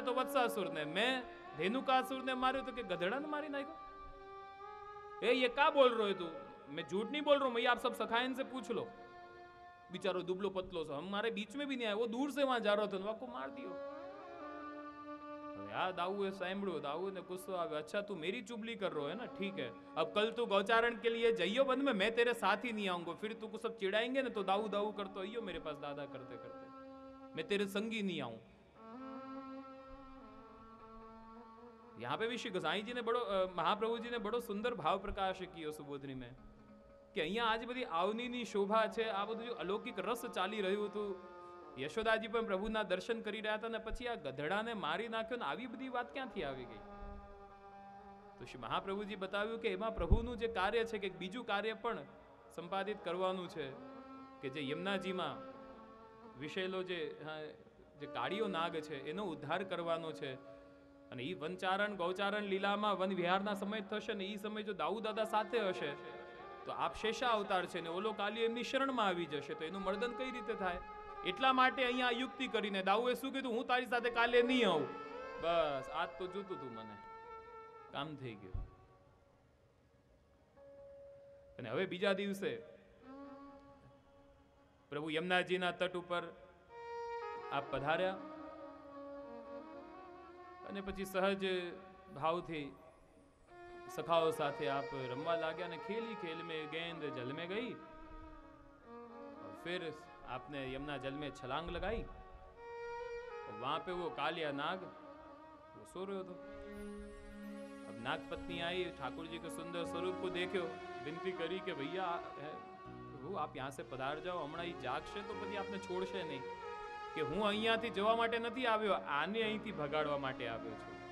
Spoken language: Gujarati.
तो वत्सासुर ने તો વત્સાસુરને ने ધેનુકાસુરને तो के કે ने मारी નાખ્યો? ए ये का बोल रहे हो तू मैं झूठ नहीं बोल रहा हूँ भैया आप सब सखाइन से पूछ लो बेचारो दुबलो पतलो सो हमारे बीच में भी नहीं आए वो दूर से वहाँ जा रहा था वाको मार दियो યાદ આવું એ સાંભળ્યું આવું ને ગુસ્સો આવ્યો. अच्छा तू मेरी चुगली कर रहा है ना ठीक है अब कल तू गौचारण के लिए जइयो बंद में मैं तेरे साथ ही नहीं आऊँगा फिर तू को सब चिढ़ाएँगे ना तो दाऊ दाऊ करते आइयो मेरे पास दादा करते करते मैं तेरे संगी नहीं आऊँ यहाँ पे भी श्री गोसाई जी ने बड़ो अ, महाप्रभु जी ने बड़ो सुंदर भाव प्रकाश कियो સુબોધની में કે અહીંયા આજ બધી આવનીની શોભા છે આ બધું જો અલૌકિક રસ ચાલી રહ્યું હતું યશોદાજી પણ પ્રભુના દર્શન કરી રહ્યા હતા અને પછી આ ગધેડાને મારી નાખ્યો ને આવી બધી વાત ક્યાંથી આવી ગઈ તો શ્રી મહાપ્રભુજી બતાવ્યું કે એમાં પ્રભુનું જે કાર્ય છે કે બીજું કાર્ય પણ સંપાદિત કરવાનું છે કે જે યમુનાજીમાં વિષેલો જે હા, જે કાળીયો નાગ છે એનો ઉદ્ધાર કરવાનો છે અને એ વનચારણ, ગૌચારણ લીલામાં વન વિહારના સમય થશે ને એ સમય જો દાઉ દાદા સાથે હશે, તો આપ શેષા અવતાર છે ને ઓલો કાલી એમની શરણમાં આવી જશે, તો એનું મર્દન કઈ રીતે થાય? એટલા માટે અહીંયા યુક્તિ કરીને દાઉએ શું કીધું? હું તારી સાથે કાલે નહીં આવું. બસ, આજ તો જોતું તું મને. કામ થઈ ગયું. અને હવે બીજા દિવસે પ્રભુ યમુનાજીના તટ ઉપર આપ પધાર્યા. અને પછી સહજ ભાવથી સખાઓ સાથે आप रमवा लागे અને खेली खेल में गेंद जल में गई और फिर आपने यमुना जल में छलांग लगाई और वहां पे वो कालिया नाग वो सो रहे तो अब नाग पत्नी आई ठाकुर जी के सुंदर स्वरूप को देखो विनती करी કે ભૈયા હે, પ્રભુ આપ यहाँ से પધાર જાઓ હમણાં ઈ જાગશે તો પછી આપને છોડશે નહીં કે હું અહીંયાથી જવા માટે નથી આવ્યો આને અહીંથી ભગાડવા માટે આવ્યો છું.